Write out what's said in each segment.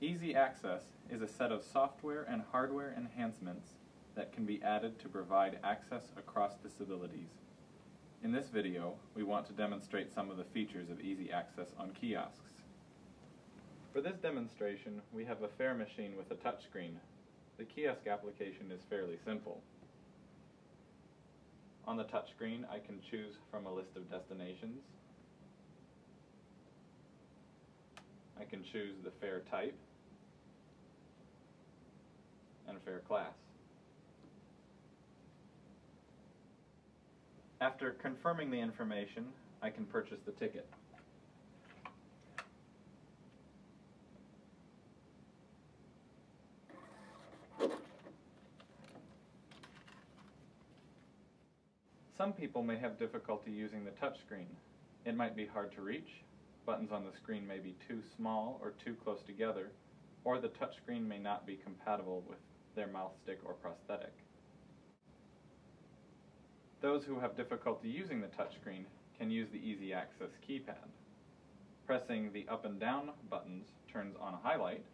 EZ Access is a set of software and hardware enhancements that can be added to provide access across disabilities. In this video, we want to demonstrate some of the features of EZ Access on kiosks. For this demonstration, we have a fare machine with a touchscreen. The kiosk application is fairly simple. On the touchscreen, I can choose from a list of destinations. I can choose the fare type and a fare class. After confirming the information, I can purchase the ticket. Some people may have difficulty using the touchscreen. It might be hard to reach, buttons on the screen may be too small or too close together, or the touchscreen may not be compatible with their mouse stick or prosthetic. Those who have difficulty using the touchscreen can use the EZ Access keypad. Pressing the up and down buttons turns on a highlight,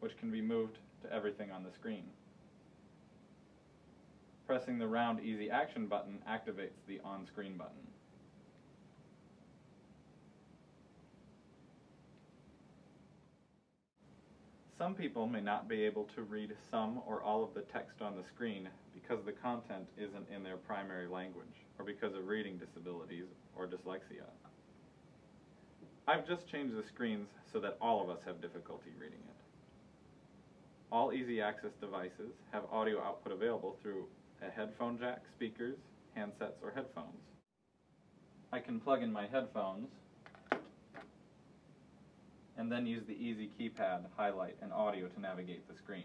which can be moved to everything on the screen. Pressing the round EZ Action button activates the on-screen button. Some people may not be able to read some or all of the text on the screen because the content isn't in their primary language, or because of reading disabilities or dyslexia. I've just changed the screens so that all of us have difficulty reading it. All EZ Access devices have audio output available through a headphone jack, speakers, handsets, or headphones. I can plug in my headphones and then use the easy keypad, highlight, and audio to navigate the screen.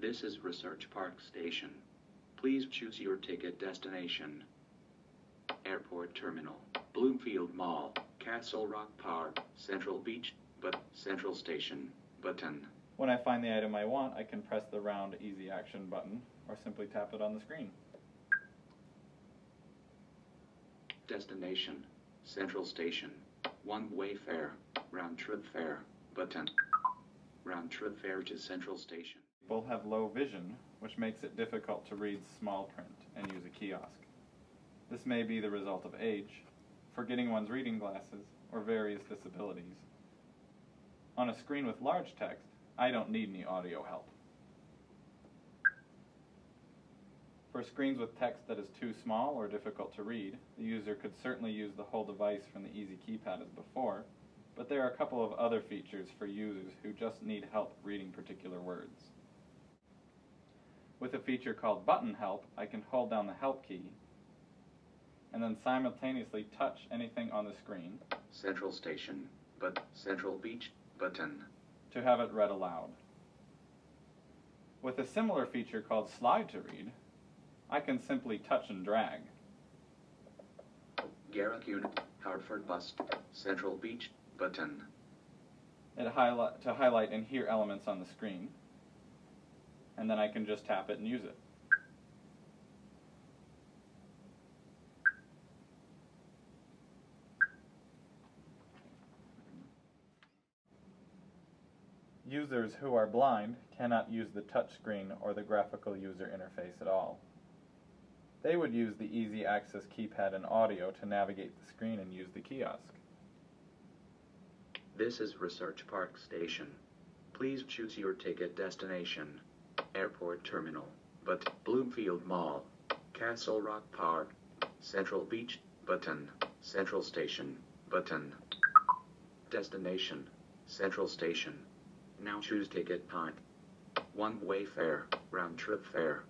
This is Research Park Station. Please choose your ticket destination. Airport Terminal, Bloomfield Mall, Castle Rock Park, Central Beach, but Central Station, button. When I find the item I want, I can press the round EZ Action button or simply tap it on the screen. Destination, Central Station, one-way fare, round-trip fare, button. Round-trip fare to Central Station. People have low vision, which makes it difficult to read small print and use a kiosk. This may be the result of age, forgetting one's reading glasses, or various disabilities. On a screen with large text, I don't need any audio help. For screens with text that is too small or difficult to read, the user could certainly use the whole device from the easy keypad as before, but there are a couple of other features for users who just need help reading particular words. With a feature called Button Help, I can hold down the Help key and then simultaneously touch anything on the screen Central Station, but Central Beach, button. to have it read aloud. With a similar feature called Slide to Read, I can simply touch and drag. Garrick Unit, Hartford Bus, Central Beach, button. It highlight, to highlight and hear elements on the screen, and then I can just tap it and use it. Users who are blind cannot use the touchscreen or the graphical user interface at all. They would use the EZ Access keypad and audio to navigate the screen and use the kiosk. This is Research Park Station. Please choose your ticket destination. Airport Terminal, but Bloomfield Mall, Castle Rock Park, Central Beach, button. Central Station, button. Destination, Central Station. Now choose ticket type. One-way fare, round-trip fare.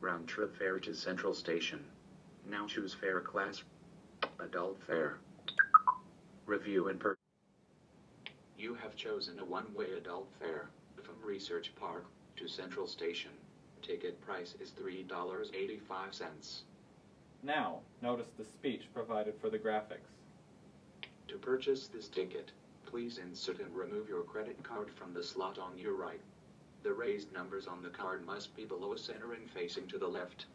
Round-trip fare to Central Station. Now choose fare class. Adult fare. Review and per. You have chosen a one-way adult fare from Research Park to Central Station. Ticket price is $3.85. Now, notice the speech provided for the graphics. To purchase this ticket, please insert and remove your credit card from the slot on your right. The raised numbers on the card must be below center and facing to the left.